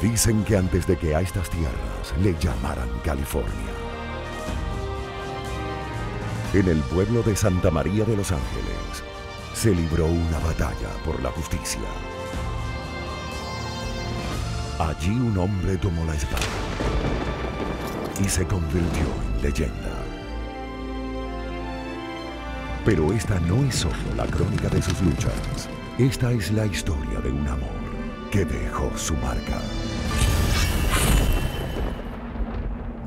Dicen que antes de que a estas tierras le llamaran California. En el pueblo de Santa María de los Ángeles se libró una batalla por la justicia. Allí un hombre tomó la espada y se convirtió en leyenda. Pero esta no es solo la crónica de sus luchas. Esta es la historia de un amor que dejó su marca.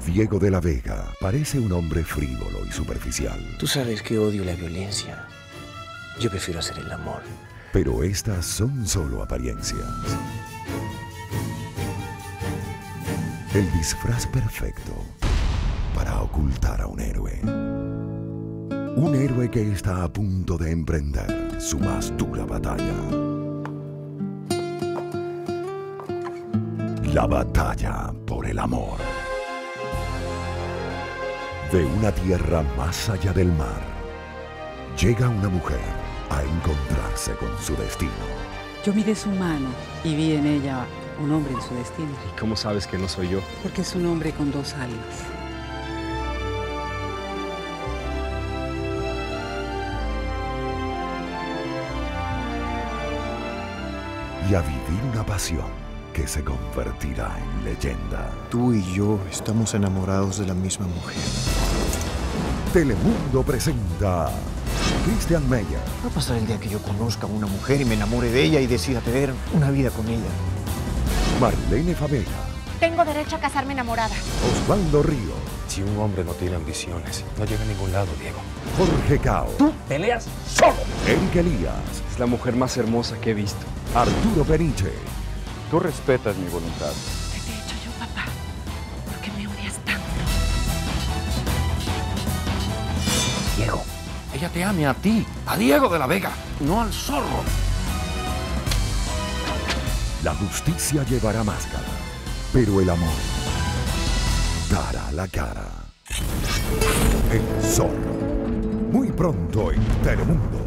Diego de la Vega parece un hombre frívolo y superficial. Tú sabes que odio la violencia. Yo prefiero hacer el amor. Pero estas son solo apariencias. El disfraz perfecto para ocultar a un héroe. Un héroe que está a punto de emprender su más dura batalla. La batalla por el amor. De una tierra más allá del mar, llega una mujer a encontrarse con su destino. Yo miré su mano y vi en ella un hombre en su destino. ¿Y cómo sabes que no soy yo? Porque es un hombre con dos almas. Y a vivir una pasión que se convertirá en leyenda. Tú y yo estamos enamorados de la misma mujer. Telemundo presenta Christian Meyer, Va a pasar el día que yo conozca a una mujer y me enamore de ella y decida tener una vida con ella. Marlene Favela, Tengo derecho a casarme enamorada. Osvaldo Río, Si un hombre no tiene ambiciones, no llega a ningún lado, Diego. Jorge Cao, Peleas solo. Eric Elías, Es la mujer más hermosa que he visto. Arturo Peniche, Tú respetas mi voluntad. ¿Qué te he hecho yo, papá? ¿Por qué me odias tanto? Diego, ella te ame a ti, a Diego de la Vega, no al zorro. La justicia llevará máscara, pero el amor dará la cara. El zorro. Muy pronto en Telemundo.